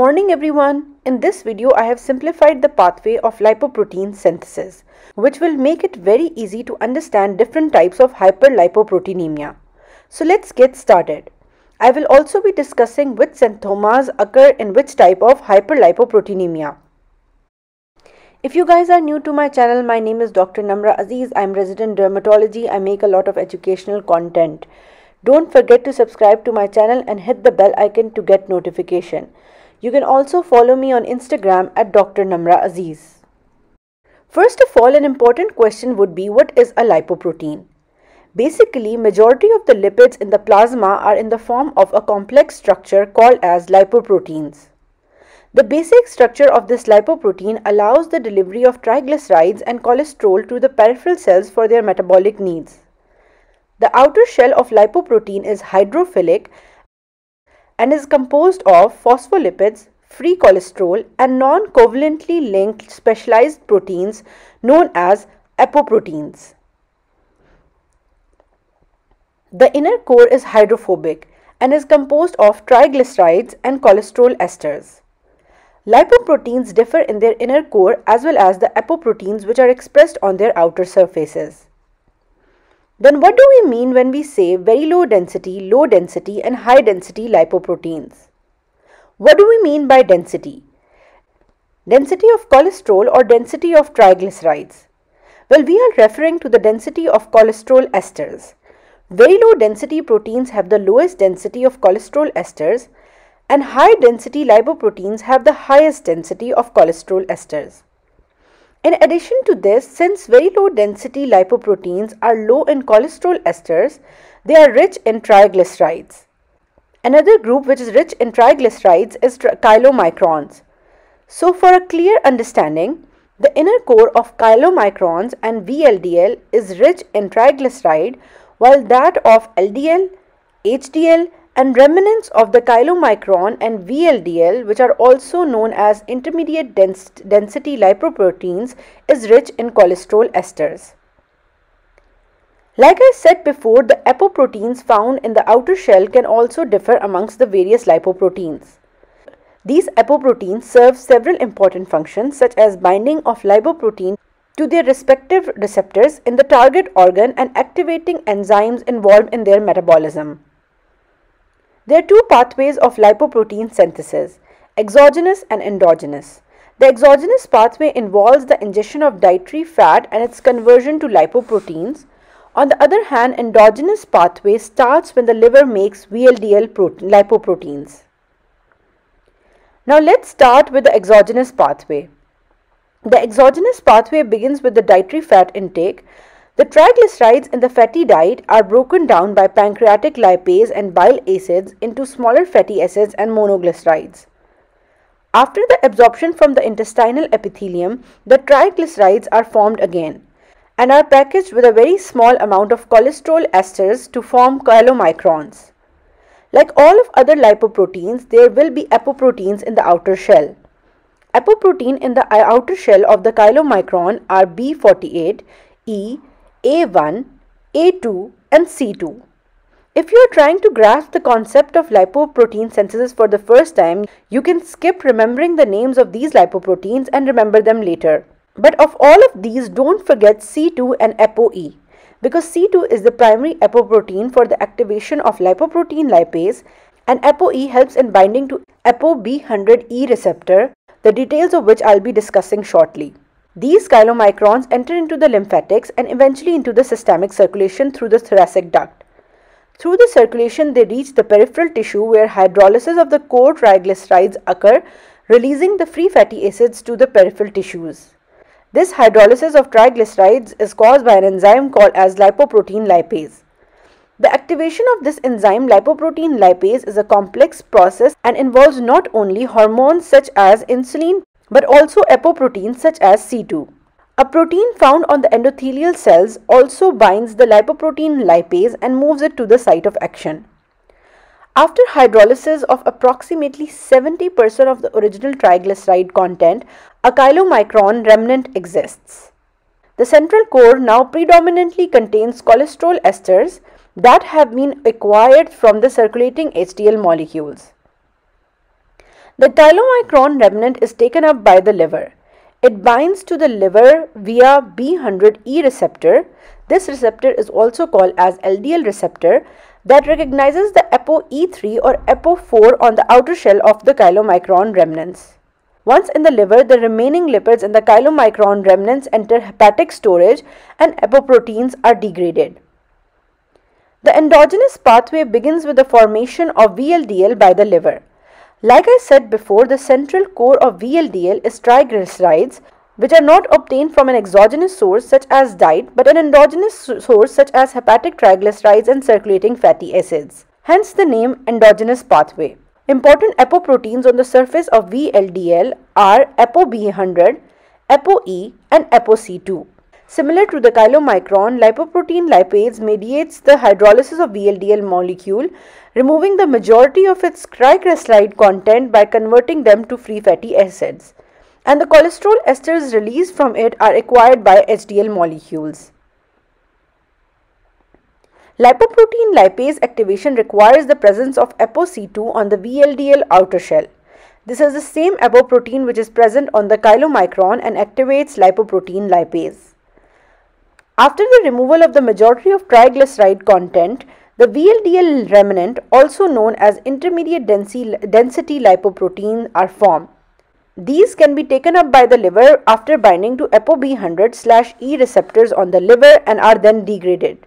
Morning everyone. In this video I have simplified the pathway of lipoprotein synthesis which will make it very easy to understand different types of hyperlipoproteinemia. So let's get started. I will also be discussing which xanthomas occur in which type of hyperlipoproteinemia. If you guys are new to my channel, my name is Dr. Namrah Aziz. I'm resident dermatology. I make a lot of educational content. Don't forget to subscribe to my channel and hit the bell icon to get notification. You can also follow me on Instagram at Dr. Namrah Aziz. First of all, an important question would be what is a lipoprotein? Basically, majority of the lipids in the plasma are in the form of a complex structure called as lipoproteins. The basic structure of this lipoprotein allows the delivery of triglycerides and cholesterol to the peripheral cells for their metabolic needs. The outer shell of lipoprotein is hydrophilic and is composed of phospholipids, free cholesterol and non-covalently linked specialized proteins known as apoproteins. The inner core is hydrophobic and is composed of triglycerides and cholesterol esters. Lipoproteins differ in their inner core as well as the apoproteins which are expressed on their outer surfaces. Then what do we mean when we say very low density, low density and high density lipoproteins? What do we mean by density? Density of cholesterol or density of triglycerides? Well, we are referring to the density of cholesterol esters. Very low density proteins have the lowest density of cholesterol esters and high density lipoproteins have the highest density of cholesterol esters. In addition to this, since very low density lipoproteins are low in cholesterol esters, they are rich in triglycerides. Another group which is rich in triglycerides is chylomicrons. So for a clear understanding, the inner core of chylomicrons and VLDL is rich in triglyceride while that of LDL, HDL and remnants of the chylomicron and VLDL which are also known as intermediate dens density lipoproteins is rich in cholesterol esters. Like I said before, the apoproteins found in the outer shell can also differ amongst the various lipoproteins. These apoproteins serve several important functions such as binding of lipoprotein to their respective receptors in the target organ and activating enzymes involved in their metabolism. There are two pathways of lipoprotein synthesis, exogenous and endogenous. The exogenous pathway involves the ingestion of dietary fat and its conversion to lipoproteins. On the other hand, endogenous pathway starts when the liver makes VLDL protein, lipoproteins. Now let's start with the exogenous pathway. The exogenous pathway begins with the dietary fat intake the triglycerides in the fatty diet are broken down by pancreatic lipase and bile acids into smaller fatty acids and monoglycerides. After the absorption from the intestinal epithelium, the triglycerides are formed again and are packaged with a very small amount of cholesterol esters to form chylomicrons. Like all of other lipoproteins, there will be apoproteins in the outer shell. Apoprotein in the outer shell of the chylomicron are B48, E, a1, A2 and C2. If you are trying to grasp the concept of lipoprotein synthesis for the first time, you can skip remembering the names of these lipoproteins and remember them later. But of all of these, don't forget C2 and ApoE because C2 is the primary apoprotein for the activation of lipoprotein lipase and ApoE helps in binding to ApoB100E receptor, the details of which I'll be discussing shortly. These chylomicrons enter into the lymphatics and eventually into the systemic circulation through the thoracic duct. Through the circulation, they reach the peripheral tissue where hydrolysis of the core triglycerides occur, releasing the free fatty acids to the peripheral tissues. This hydrolysis of triglycerides is caused by an enzyme called as lipoprotein lipase. The activation of this enzyme lipoprotein lipase is a complex process and involves not only hormones such as insulin, but also apoproteins such as C2. A protein found on the endothelial cells also binds the lipoprotein lipase and moves it to the site of action. After hydrolysis of approximately 70% of the original triglyceride content, a chylomicron remnant exists. The central core now predominantly contains cholesterol esters that have been acquired from the circulating HDL molecules. The chylomicron remnant is taken up by the liver. It binds to the liver via B100E receptor. This receptor is also called as LDL receptor that recognizes the ApoE3 or ApoE4 on the outer shell of the chylomicron remnants. Once in the liver, the remaining lipids in the chylomicron remnants enter hepatic storage and apoproteins are degraded. The endogenous pathway begins with the formation of VLDL by the liver. Like I said before, the central core of VLDL is triglycerides, which are not obtained from an exogenous source such as diet, but an endogenous source such as hepatic triglycerides and circulating fatty acids. Hence the name endogenous pathway. Important apoproteins on the surface of VLDL are ApoB100, ApoE and ApoC2. Similar to the chylomicron, lipoprotein lipase mediates the hydrolysis of VLDL molecule, removing the majority of its triglyceride content by converting them to free fatty acids. And the cholesterol esters released from it are acquired by HDL molecules. Lipoprotein lipase activation requires the presence of ApoC2 on the VLDL outer shell. This is the same apoprotein which is present on the chylomicron and activates lipoprotein lipase. After the removal of the majority of triglyceride content, the VLDL remnant, also known as intermediate density lipoprotein, are formed. These can be taken up by the liver after binding to ApoB100/E receptors on the liver and are then degraded.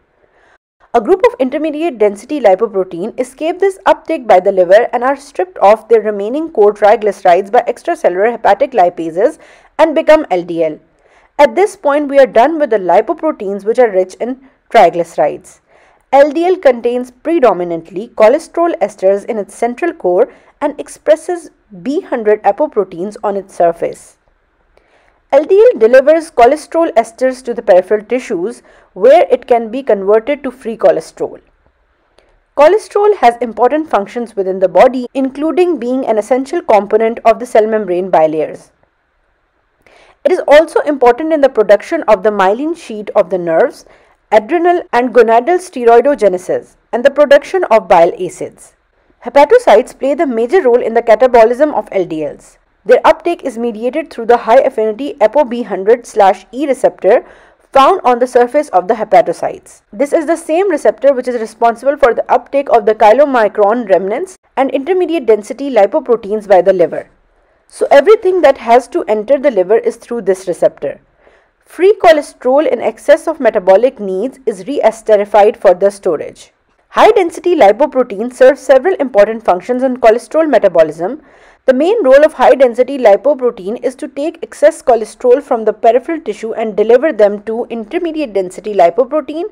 A group of intermediate density lipoprotein escape this uptake by the liver and are stripped off their remaining core triglycerides by extracellular hepatic lipases and become LDL. At this point, we are done with the lipoproteins which are rich in triglycerides. LDL contains predominantly cholesterol esters in its central core and expresses B100 apoproteins on its surface. LDL delivers cholesterol esters to the peripheral tissues where it can be converted to free cholesterol. Cholesterol has important functions within the body including being an essential component of the cell membrane bilayers. It is also important in the production of the myelin sheet of the nerves, adrenal and gonadal steroidogenesis, and the production of bile acids. Hepatocytes play the major role in the catabolism of LDLs. Their uptake is mediated through the high affinity ApoB100/E receptor found on the surface of the hepatocytes. This is the same receptor which is responsible for the uptake of the chylomicron remnants and intermediate density lipoproteins by the liver. So everything that has to enter the liver is through this receptor. Free cholesterol in excess of metabolic needs is re-esterified for the storage. High density lipoprotein serves several important functions in cholesterol metabolism. The main role of high density lipoprotein is to take excess cholesterol from the peripheral tissue and deliver them to intermediate density lipoprotein,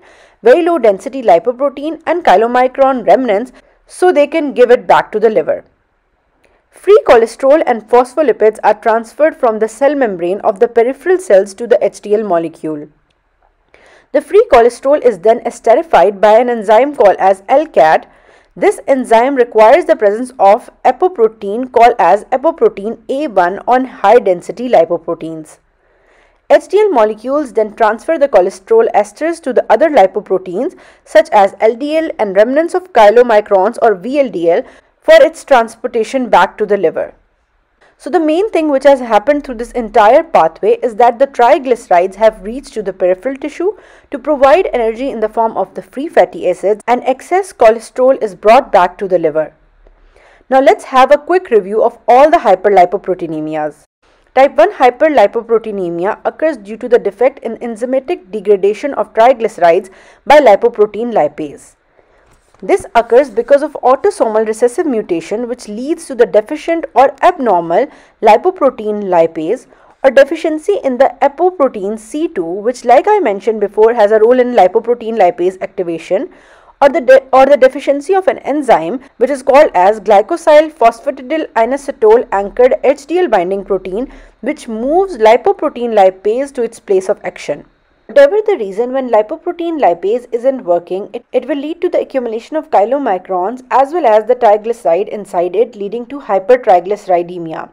very low density lipoprotein and chylomicron remnants so they can give it back to the liver. Free cholesterol and phospholipids are transferred from the cell membrane of the peripheral cells to the HDL molecule. The free cholesterol is then esterified by an enzyme called as LCAT. This enzyme requires the presence of apoprotein called as apoprotein A1 on high density lipoproteins. HDL molecules then transfer the cholesterol esters to the other lipoproteins such as LDL and remnants of chylomicrons or VLDL for its transportation back to the liver. So the main thing which has happened through this entire pathway is that the triglycerides have reached to the peripheral tissue to provide energy in the form of the free fatty acids and excess cholesterol is brought back to the liver. Now let's have a quick review of all the hyperlipoproteinemias. Type 1 hyperlipoproteinemia occurs due to the defect in enzymatic degradation of triglycerides by lipoprotein lipase. This occurs because of autosomal recessive mutation which leads to the deficient or abnormal lipoprotein lipase or deficiency in the apoprotein C2 which like I mentioned before has a role in lipoprotein lipase activation or the, or the deficiency of an enzyme which is called as glycosyl phosphatidyl inositol anchored HDL binding protein which moves lipoprotein lipase to its place of action. Whatever the reason, when lipoprotein lipase isn't working, it, it will lead to the accumulation of chylomicrons as well as the triglyceride inside it, leading to hypertriglyceridemia.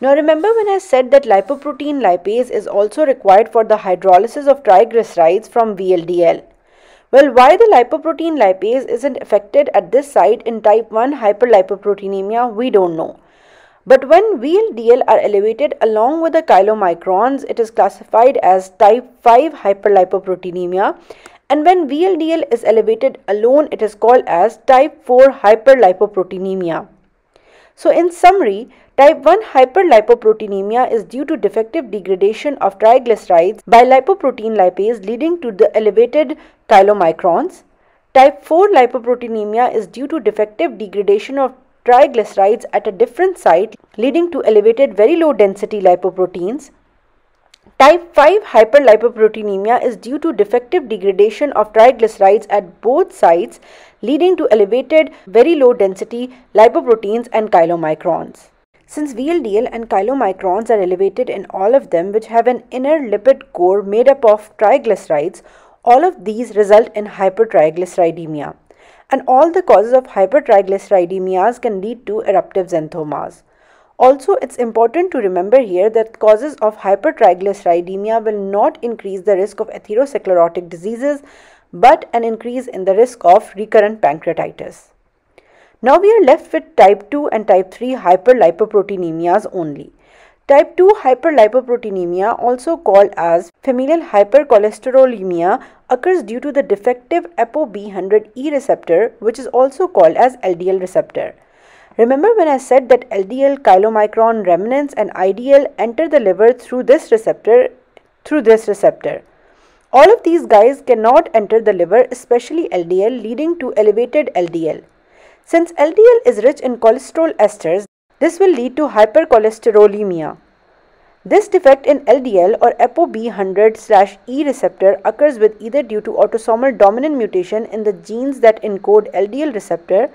Now remember when I said that lipoprotein lipase is also required for the hydrolysis of triglycerides from VLDL. Well, why the lipoprotein lipase isn't affected at this site in type 1 hyperlipoproteinemia, we don't know. But when VLDL are elevated along with the chylomicrons, it is classified as type 5 hyperlipoproteinemia. And when VLDL is elevated alone, it is called as type 4 hyperlipoproteinemia. So in summary, type 1 hyperlipoproteinemia is due to defective degradation of triglycerides by lipoprotein lipase leading to the elevated chylomicrons. Type 4 lipoproteinemia is due to defective degradation of triglycerides at a different site leading to elevated very low density lipoproteins. Type 5 hyperlipoproteinemia is due to defective degradation of triglycerides at both sites leading to elevated very low density lipoproteins and chylomicrons. Since VLDL and chylomicrons are elevated in all of them which have an inner lipid core made up of triglycerides, all of these result in hypertriglyceridemia and all the causes of hypertriglyceridemias can lead to eruptive xanthomas. Also, it's important to remember here that causes of hypertriglyceridemia will not increase the risk of atherosclerotic diseases but an increase in the risk of recurrent pancreatitis. Now we are left with type 2 and type 3 hyperlipoproteinemias only. Type 2 hyperlipoproteinemia, also called as familial hypercholesterolemia, occurs due to the defective ApoB100E receptor, which is also called as LDL receptor. Remember when I said that LDL, chylomicron, remnants and IDL enter the liver through this receptor, through this receptor. All of these guys cannot enter the liver, especially LDL, leading to elevated LDL. Since LDL is rich in cholesterol esters, this will lead to hypercholesterolemia. This defect in LDL or ApoB100/E receptor occurs with either due to autosomal dominant mutation in the genes that encode LDL receptor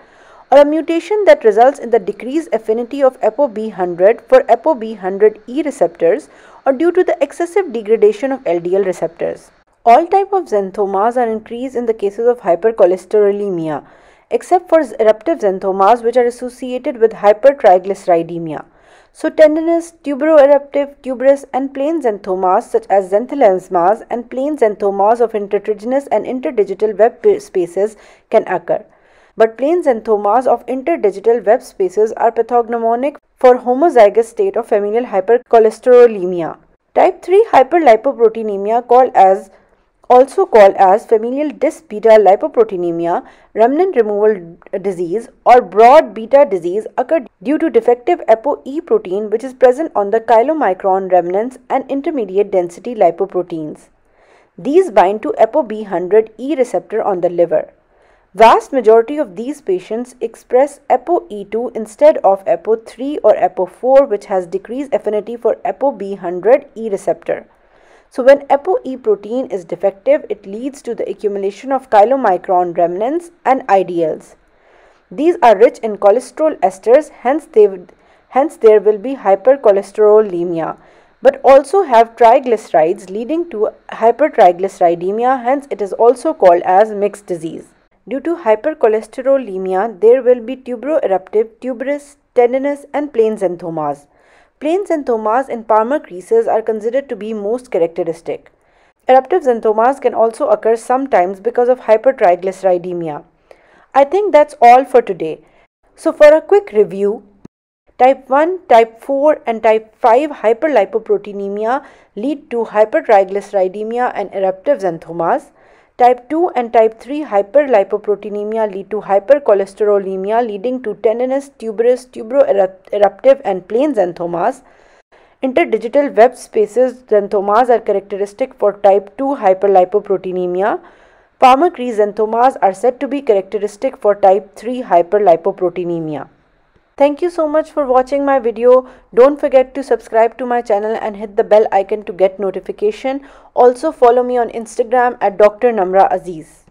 or a mutation that results in the decreased affinity of ApoB100 for ApoB100E receptors or due to the excessive degradation of LDL receptors. All type of xanthomas are increased in the cases of hypercholesterolemia except for eruptive xanthomas which are associated with hypertriglyceridemia. So tendinous, tuberoeruptive, tuberous and plane xanthomas such as xanthelasmas and plane xanthomas of intertriginous and interdigital web spaces can occur. But plane xanthomas of interdigital web spaces are pathognomonic for homozygous state of familial hypercholesterolemia. Type 3 hyperlipoproteinemia called as also called as familial dis beta lipoproteinemia, remnant removal disease, or broad beta disease occur due to defective ApoE protein which is present on the chylomicron remnants and intermediate density lipoproteins. These bind to ApoB100E receptor on the liver. Vast majority of these patients express ApoE2 instead of ApoE3 or ApoE4 which has decreased affinity for ApoB100E receptor. So when ApoE protein is defective, it leads to the accumulation of chylomicron remnants and IDLs. These are rich in cholesterol esters, hence, they hence there will be hypercholesterolemia, but also have triglycerides leading to hypertriglyceridemia, hence it is also called as mixed disease. Due to hypercholesterolemia, there will be tuberoeruptive, tuberous, tendinous and plane xanthomas. Plane xanthomas in palmar creases are considered to be most characteristic. Eruptive xanthomas can also occur sometimes because of hypertriglyceridemia. I think that's all for today. So for a quick review, type 1, type 4 and type 5 hyperlipoproteinemia lead to hypertriglyceridemia and eruptive xanthomas. Type 2 and type 3 hyperlipoproteinemia lead to hypercholesterolemia leading to tendinous, tuberous, tuberoeruptive and plane xanthomas. Interdigital web spaces xanthomas are characteristic for type 2 hyperlipoproteinemia. Palmar crease xanthomas are said to be characteristic for type 3 hyperlipoproteinemia. Thank you so much for watching my video. Don't forget to subscribe to my channel and hit the bell icon to get notification. Also follow me on Instagram at Dr. Namrah Aziz.